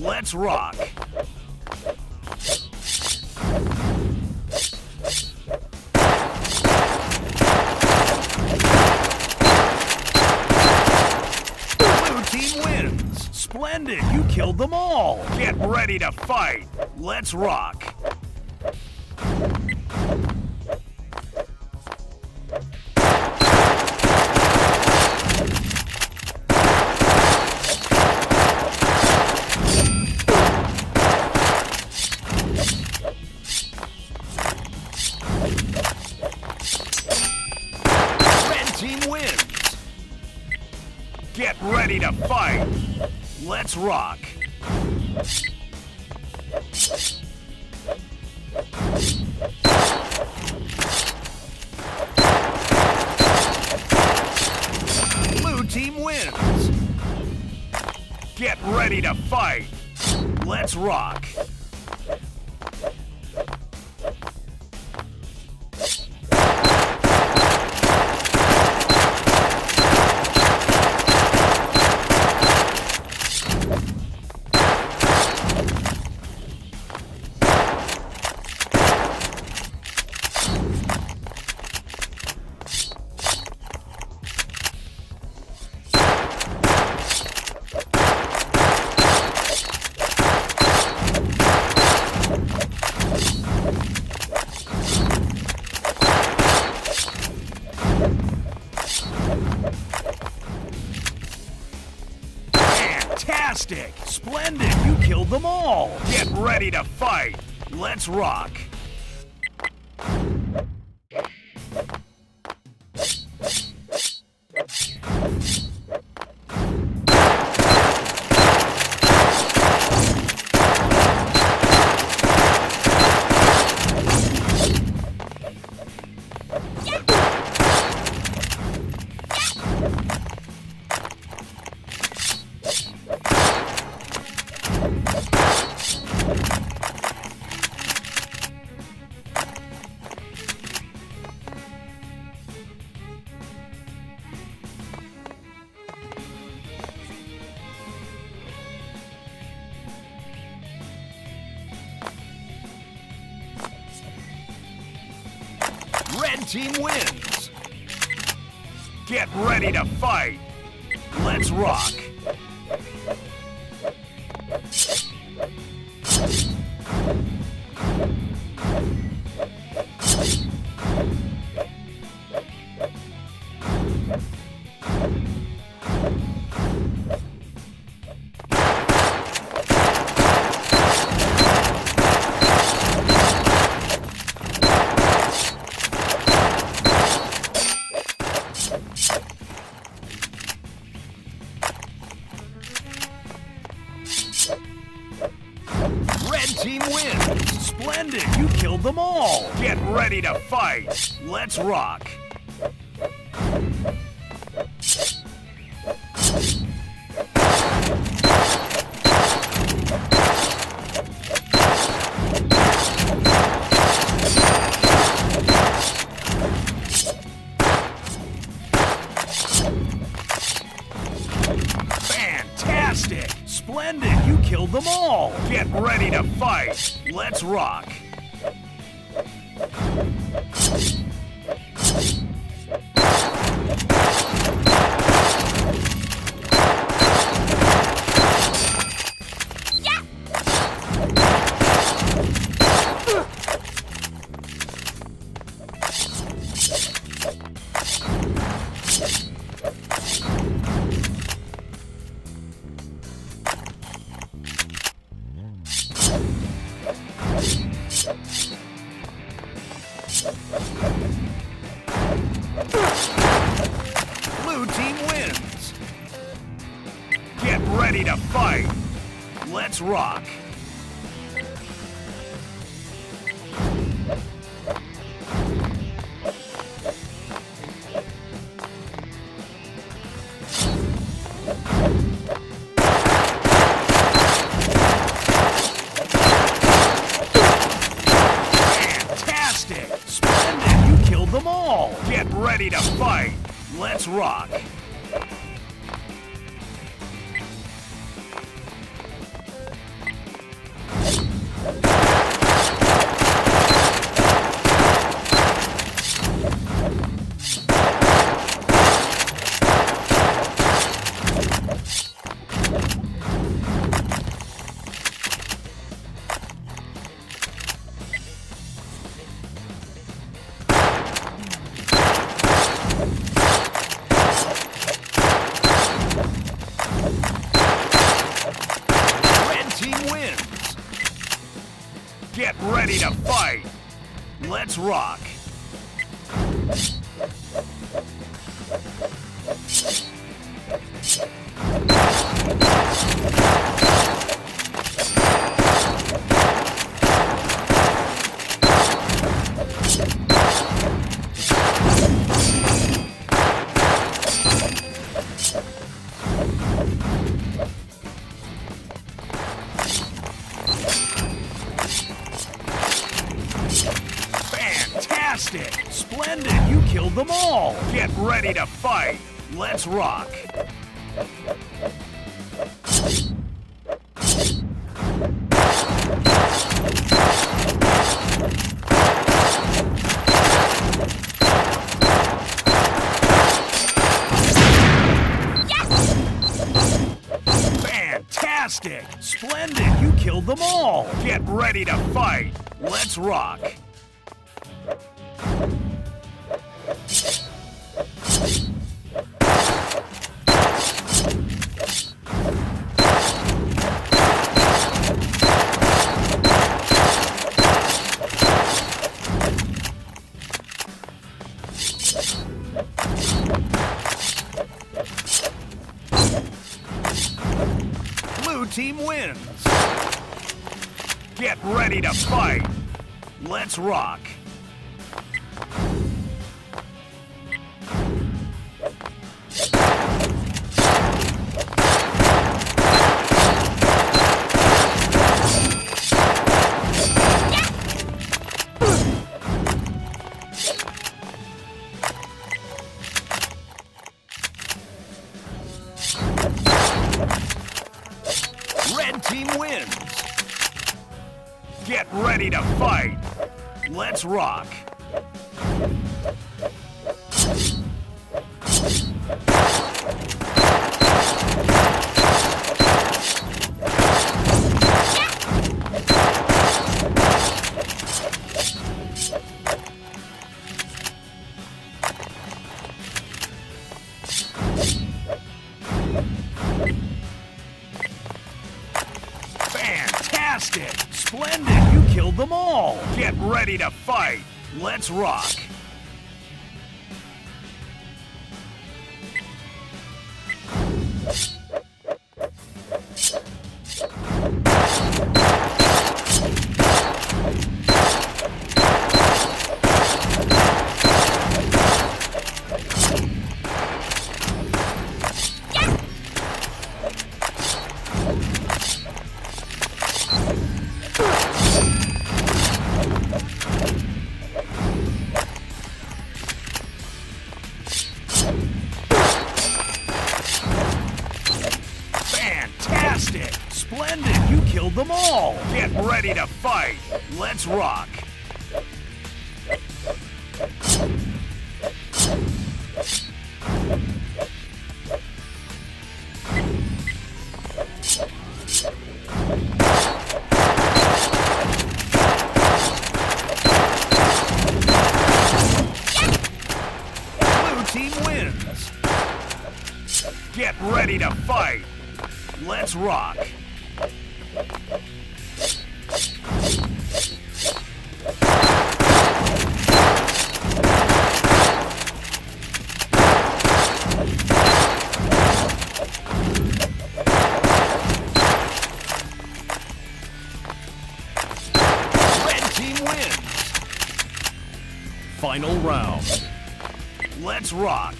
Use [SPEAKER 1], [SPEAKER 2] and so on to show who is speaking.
[SPEAKER 1] Let's rock. Blue team wins. Splendid, you killed them all. Get ready to fight. Let's rock. Get ready to fight. Let's rock. Blue team wins. Get ready to fight. Let's rock. Fantastic! Splendid! You killed them all! Get ready to fight! Let's rock! Team wins! Get ready to fight! Let's rock! Them all! Get ready to fight! Let's rock! Fantastic! Splendid! You killed them all! Get ready to fight! Let's rock! Blue ready to fight! Let's rock! Rock. Them all! Get ready to fight! Let's rock! Fantastic! Splendid! You killed them all! Get ready to fight! Let's rock! Blue team wins. Get ready to fight. Let's rock. Get ready to fight. Let's rock. Them all! Get ready to fight! Let's rock! Killed them all! Get ready to fight! Let's rock! Blue team wins! Get ready to fight! Let's rock! Rock!